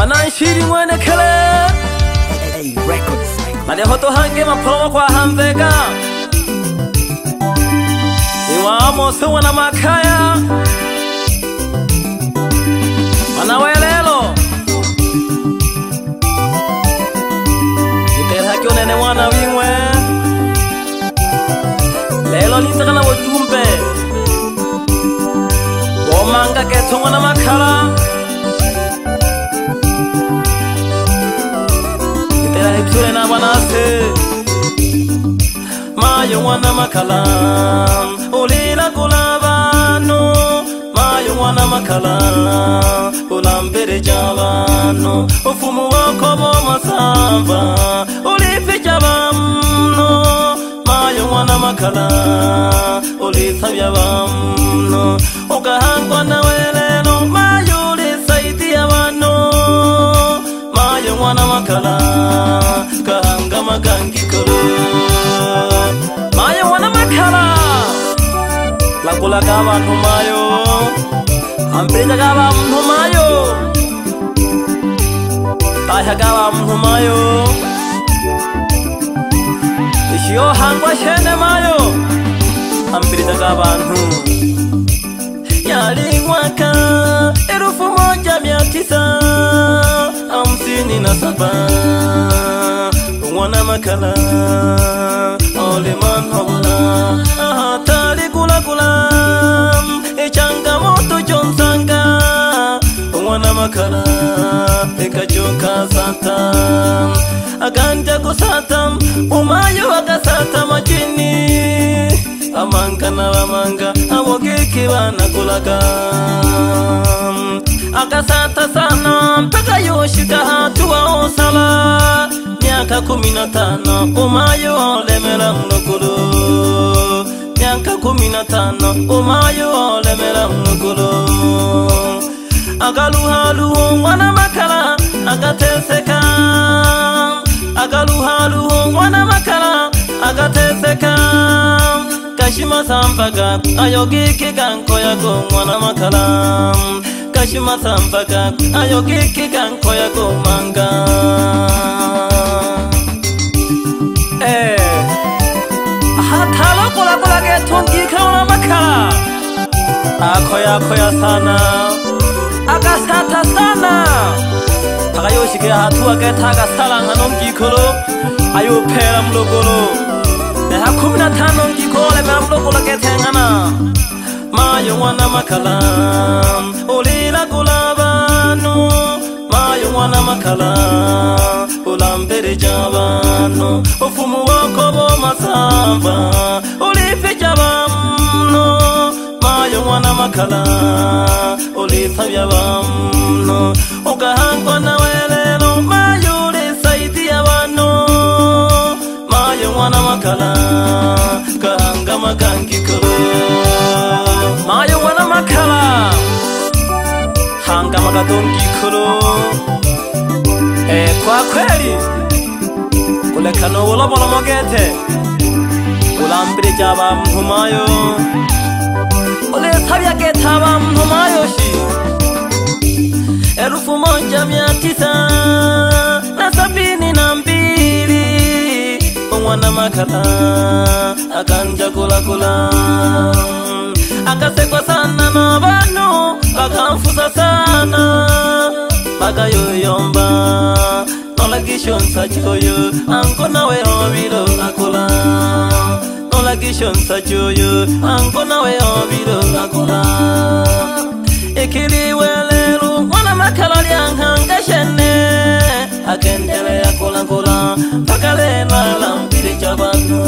banansirimwenekele malehotohange maphoma kwahamveka iwamose wana makhaya banawelelo itelhakyonene mwana wimwe lelo litekela bojumbe bomanga ketho mwana makhala wanase mayo ngwana makala ulila kula banu mayo ngwana makala ulambele ja banu ufumu wako bomasamba ulificha bamno mayo ngwana makala ulithabya bamno ukahangwa nawe ngikola mayo wana makhala lakula kabantu mayo ampenja kaba mnhu mayo tahya kaba mnhu mayo ichiyo hangwa shene mayo ampirita ka bantu yali mwaka elufu moja mia tisa hamsini na saba mwana makala oleman habula kulakula echangamoto chonsanga mwana makala ekachoka sata aganja kusata umayo akasata macini amanga na bamanga abogeke banakulaga akasata sana mpaka yoshika hatuwa osala kumi na tano umayo lemera mlokolo miaka kumi na tano umayo lemera mlokolo agaluhaluho mwana makala agateseka agaluhaluho mwana makala agateseka kashimasambaga ayogikika nkoyago mwana makala kashimasambaga ayogikika nkoyago manga akhoyakhoya sana akasatha sana akayoshike hathu aketha akasalanga nomgikholo ayophela mlokolo ehakhumi nathano mgikhole mela mlokolo kethengana mayo ngwana makhala ulila kula banu mayo ngwana makhala ulambere ja banu ufumu wakobo masamba ulifi mwana makala ulithavya vanu ugahangwa nawe lelo mayuli saidi ya vanu mayo mwana makala gahanga magangikulu mayo mwana makala hanga magadungikulu ekwakweli kulekana ulobolo mogete ulambili jaba mhumayo ule kabyake taba mnumayoshi elufu moja mia tisa na sabini na mbili mwana makala akanja kulakula akasekwa sana na banu bakamfuza sana bakayoyomba nolagisho nsachoyo ankonawe obilo akula olakisyonsa kyoyo ankona weyobire olakola ekiriwe leru mwana makala lyanga ngesyene akendeleya kolakola mpaka lelo alambire kyabandu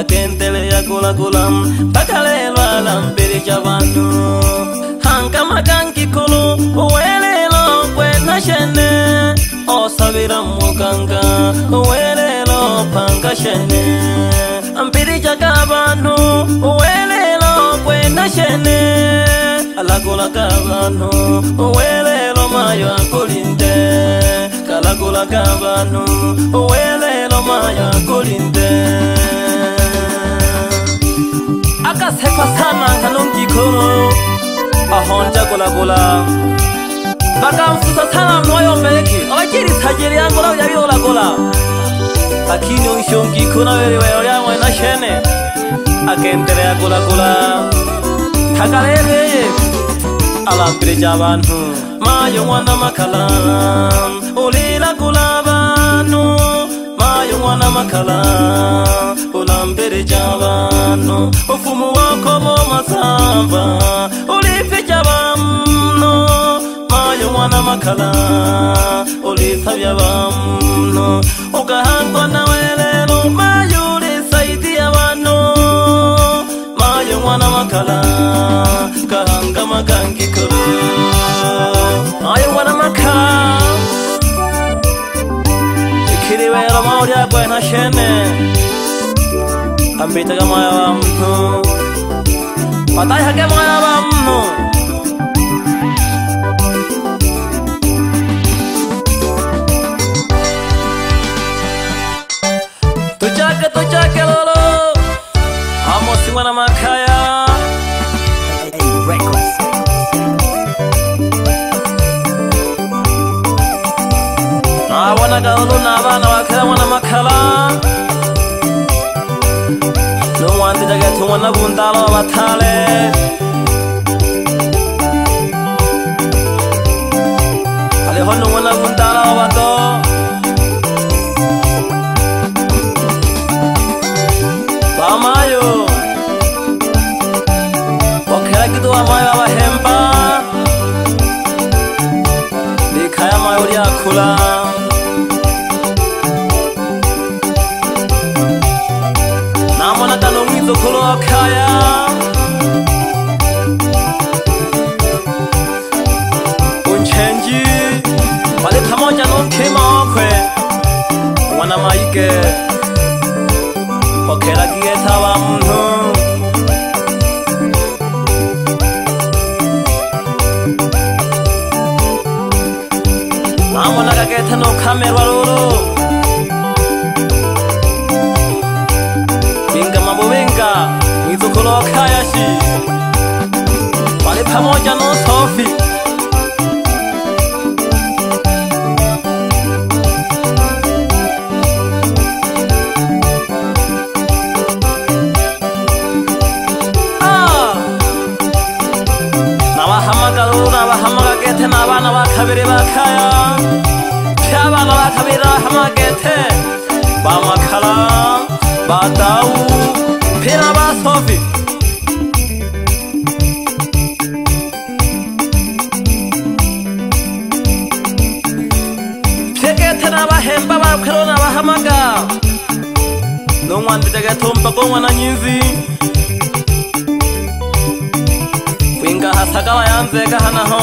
akendeleya kolakola mpaka lelo alambire kyabandu hankamaka nkikolo owelelo kwena syene osabira mukanga owelelo panga syene kashene alakolaka vanu uwelelo mayo akolinde kalakolaka vanu uwelelo mayo akolinde akasekwa samanga nomgiko ahonjakolakola bakamfusa sala moyo mbeleki awacirithajeri yangola uyavilolakola lakini unshongiko naweliweyo yamwe nashene akendeleyakolakola kakalere alapireja abantu mayo mwana makala olera kulaba no mayo mwana makala olambereja abantu ofumu wako bomasamba olipija bamno mayo mwana makala olisabya bamno ogahangwa nawe Pambita ka mga bambu Patay hake mga bambu n'wana vundala wa vathale alehona n'wana vundala ke okhela kiyetha bamnu mamonakakethe nokhamerwa lulu binga mabubinga mwizukulo khayashi walipamoja nosofi no bahamagete bamakala badawu pira basofi pyegete nabahemba bakwero nabahamaga nomwandite getomba gomwana nyinzi kwingahasaga bayanzegahanaho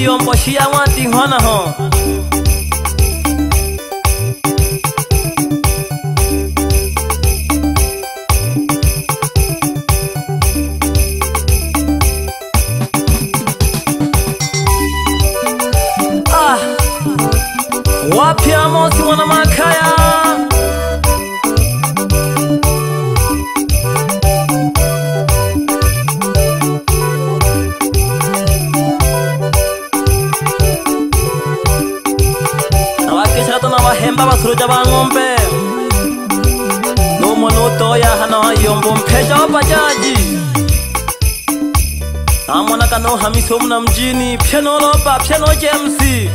I want wanti hona ho ya hana yombo mpeja wa bajaji amona kana uhamisi omuna mjini pyenolopa pyeno jemsi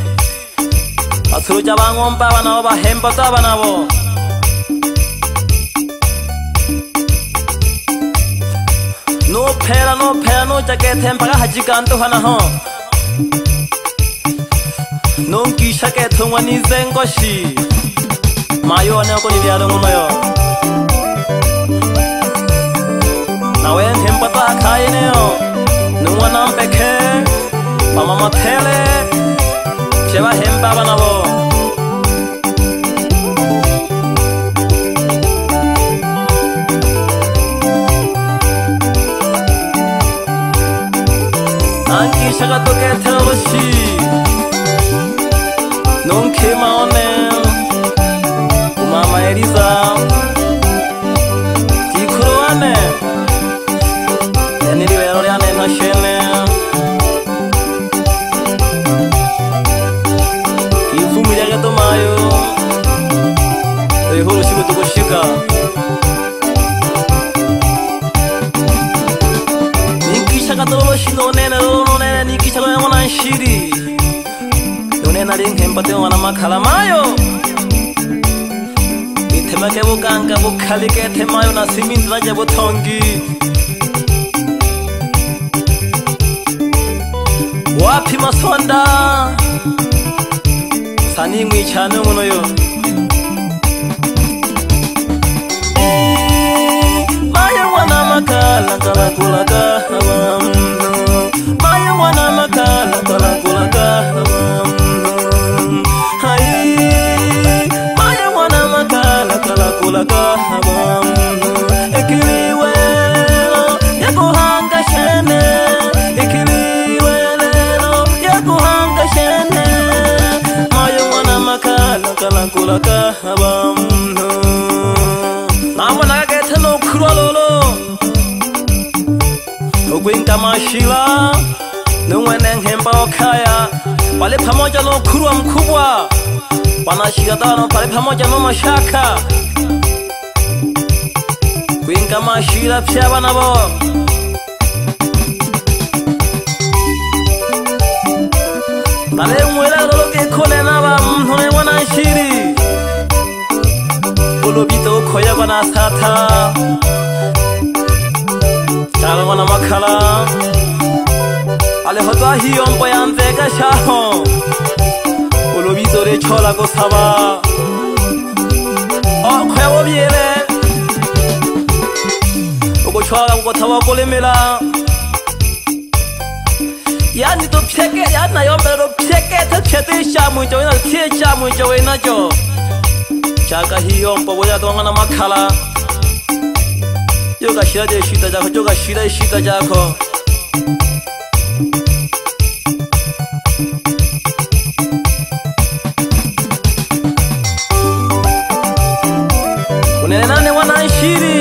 asuruja bang'omba banabo bahemba za banabo nupela nupela nujagete mpaka hajiganduha naho nungisha getunwa nizengoshi mayone okulivyalo ngumayo nawe mphimbwa twa akhayi neyo ni mwana mpekhe pamamaphele pyevahemba vanavo nankixaka tuketheloxi nunkhimaonela kuyimbisa nikishakatoloshinonene lolonene nikishakoyangona nshiri yonena lingembatengona makhala mayo ithemake buganga bukhalikethe mayo nasimindilaje buthongi wapi masonda sanimwichane ngonoyo wanashikatano pale pamoja mamashaka kwinga mashila pya vana vo pale mwela lolokekhole na vamnhule wanashili ulobito ukhoya vana sata cala vana makhala alehotwahiyombo ya nzeka shaho lo bitso re tshola go tshaba o khoya bo biere o go tshola go tshaba go lemela ya ni to pheke ya na yo mbe ro pheke tse tshetse sha mo jo ina tshe sha mo jo we na jo cha ka hi yo mpo bo ya to ngana makhala yo ka shira de shita ja ko yo ka shira de shita ja ko Melani wana shiri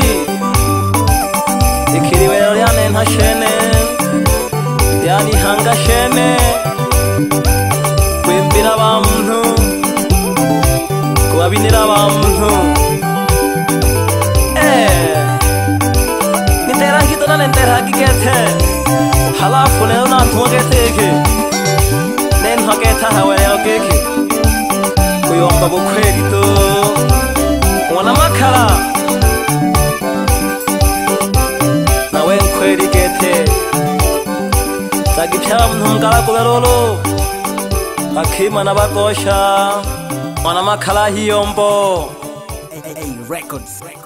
Ikiri we oriane na shene Yani hanga shene Kwebira wa mnu Kwa binira wa mnu Eh Ni tera hito na nentera ki kete Hala fune na tuwa kete ke Nen hake ta hawe ya keke Kuyomba bukwe gito Nagichabunhangala kuberolo Akima nabakosha Mwanama khala hiyombo AA Records, Records.